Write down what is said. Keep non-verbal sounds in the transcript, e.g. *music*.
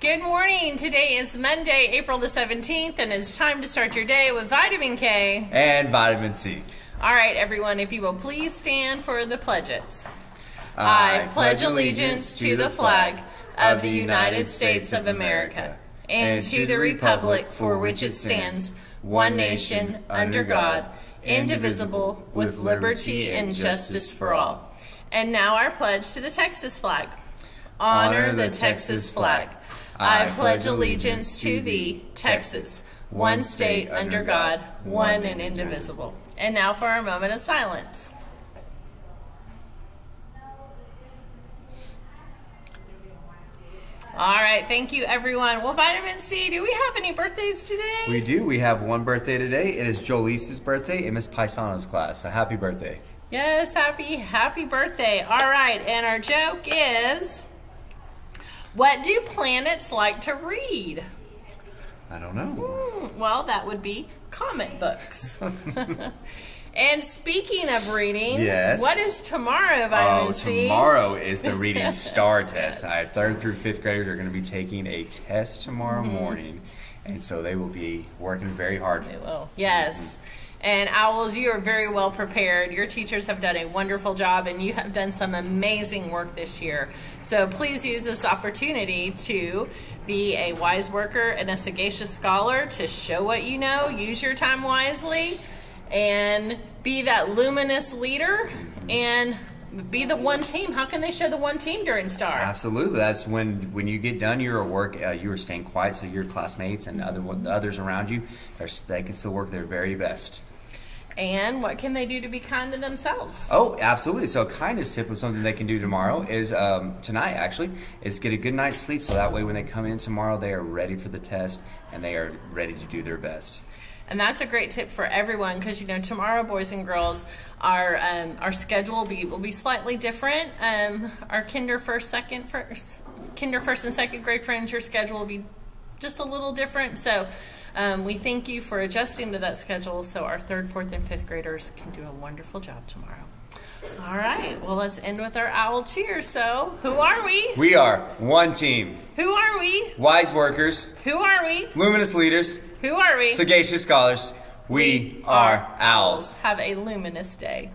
Good morning. Today is Monday, April the 17th, and it's time to start your day with vitamin K and vitamin C. All right, everyone, if you will please stand for the pledges. I, I pledge allegiance to the flag of the United States of America and to the republic for which it stands, one nation, under God, indivisible, with liberty and justice for all. And now our pledge to the Texas flag. Honor the Texas flag. I pledge allegiance to thee, Texas, one state under God, one and indivisible. And now for our moment of silence. All right, thank you everyone. Well, Vitamin C, do we have any birthdays today? We do. We have one birthday today. It is Jolice's birthday in Miss Paisano's class. So happy birthday. Yes, happy, happy birthday. All right, and our joke is what do planets like to read? I don't know. Mm, well, that would be comic books. *laughs* and speaking of reading, yes. what is tomorrow, Vitamin oh, C? Tomorrow is the Reading *laughs* Star Test. Our third through fifth graders are going to be taking a test tomorrow mm -hmm. morning. And so they will be working very hard. They will. Yes. Mm -hmm. And Owls, you are very well prepared. Your teachers have done a wonderful job and you have done some amazing work this year. So please use this opportunity to be a wise worker and a sagacious scholar to show what you know, use your time wisely, and be that luminous leader and be the one team. How can they show the one team during STAR? Absolutely. That's when when you get done your work, uh, you are staying quiet so your classmates and other others around you, they can still work their very best. And what can they do to be kind to themselves? Oh, absolutely. So, a kindness tip of something they can do tomorrow is um, tonight, actually, is get a good night's sleep. So that way, when they come in tomorrow, they are ready for the test and they are ready to do their best. And that's a great tip for everyone because you know tomorrow, boys and girls, our um, our schedule will be will be slightly different. Um, our kinder first, second, first, kinder first and second grade friends, your schedule will be just a little different. So um, we thank you for adjusting to that schedule so our third, fourth, and fifth graders can do a wonderful job tomorrow. All right, well, let's end with our owl cheer. So, who are we? We are one team. Who are we? Wise workers. Who are we? Luminous leaders. Who are we? Sagacious scholars. We, we are owls. Have a luminous day.